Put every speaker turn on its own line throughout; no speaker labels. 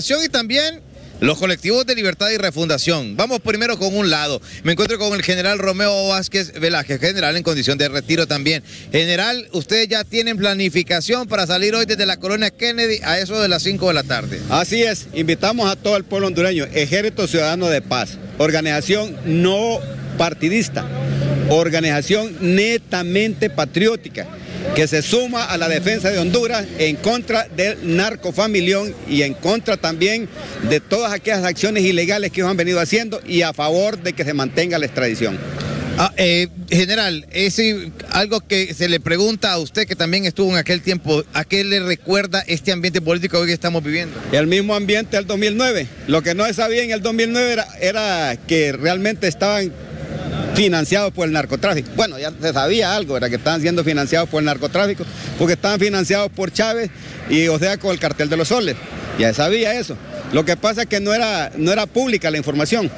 y también los colectivos de libertad y refundación. Vamos primero con un lado. Me encuentro con el general Romeo Vázquez Velázquez, general en condición de retiro también. General, ustedes ya tienen planificación para salir hoy desde la colonia Kennedy a eso de las 5 de la tarde.
Así es, invitamos a todo el pueblo hondureño, Ejército Ciudadano de Paz, organización no partidista, organización netamente patriótica que se suma a la defensa de Honduras en contra del narcofamilión y en contra también de todas aquellas acciones ilegales que ellos han venido haciendo y a favor de que se mantenga la extradición.
Ah, eh, general, es algo que se le pregunta a usted que también estuvo en aquel tiempo, ¿a qué le recuerda este ambiente político que hoy estamos viviendo?
El mismo ambiente del 2009. Lo que no se sabía en el 2009 era, era que realmente estaban financiados por el narcotráfico. Bueno, ya se sabía algo, era que estaban siendo financiados por el narcotráfico, porque estaban financiados por Chávez y o sea con el cartel de los soles. Ya sabía eso. Lo que pasa es que no era, no era pública la información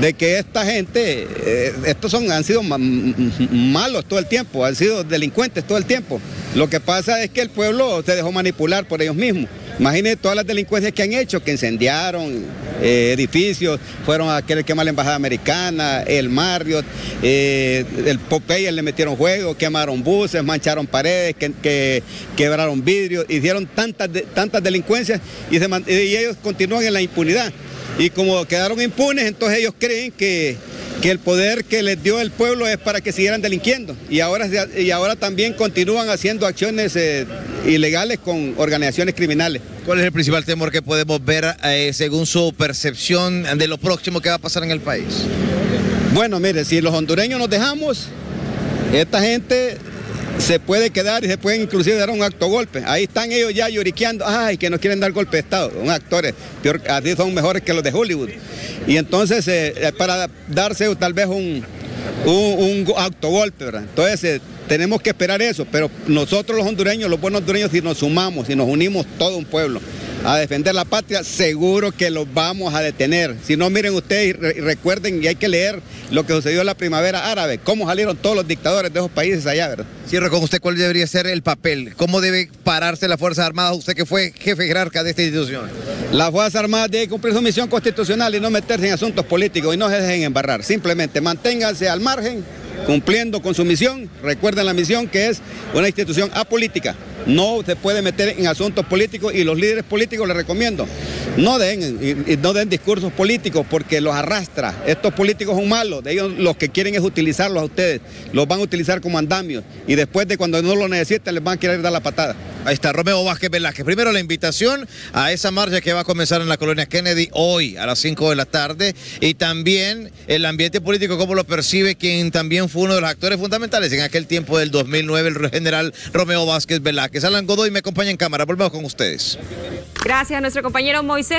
de que esta gente, eh, estos son, han sido malos todo el tiempo, han sido delincuentes todo el tiempo. Lo que pasa es que el pueblo se dejó manipular por ellos mismos. Imagínense todas las delincuencias que han hecho, que incendiaron eh, edificios, fueron a querer quemar la embajada americana, el Marriott, eh, el Popeye le metieron juego, quemaron buses, mancharon paredes, que, quebraron vidrios, hicieron tantas, tantas delincuencias y ellos continúan en la impunidad. Y como quedaron impunes, entonces ellos creen que que el poder que les dio el pueblo es para que siguieran delinquiendo y ahora, y ahora también continúan haciendo acciones eh, ilegales con organizaciones criminales.
¿Cuál es el principal temor que podemos ver eh, según su percepción de lo próximo que va a pasar en el país?
Bueno, mire, si los hondureños nos dejamos, esta gente se puede quedar y se pueden inclusive dar un acto golpe. Ahí están ellos ya lloriqueando, ay, que no quieren dar golpe de Estado. Son actores, así son mejores que los de Hollywood. Y entonces, eh, para darse tal vez un, un, autogolpe, ¿verdad? Entonces, eh, tenemos que esperar eso, pero nosotros los hondureños, los buenos hondureños, si nos sumamos, si nos unimos todo un pueblo, a defender la patria, seguro que los vamos a detener. Si no, miren ustedes y recuerden, y hay que leer lo que sucedió en la primavera árabe, cómo salieron todos los dictadores de esos países allá, ¿verdad?
Cierro con usted, ¿cuál debería ser el papel? ¿Cómo debe pararse la Fuerza Armada, usted que fue jefe jerarca de esta institución?
La Fuerza Armada debe cumplir su misión constitucional y no meterse en asuntos políticos y no se dejen embarrar. Simplemente manténganse al margen, cumpliendo con su misión. Recuerden la misión que es una institución apolítica no se puede meter en asuntos políticos y los líderes políticos les recomiendo, no den, y, no den discursos políticos porque los arrastra. Estos políticos son malos, de ellos los que quieren es utilizarlos a ustedes, los van a utilizar como andamios y después de cuando no lo necesiten les van a querer dar la patada.
Ahí está, Romeo Vázquez Velázquez. Primero la invitación a esa marcha que va a comenzar en la colonia Kennedy hoy a las 5 de la tarde y también el ambiente político, cómo lo percibe quien también fue uno de los actores fundamentales en aquel tiempo del 2009, el general Romeo Vázquez Velázquez. Alan Godoy me acompaña en cámara. Volvemos con ustedes.
Gracias a nuestro compañero Moisés.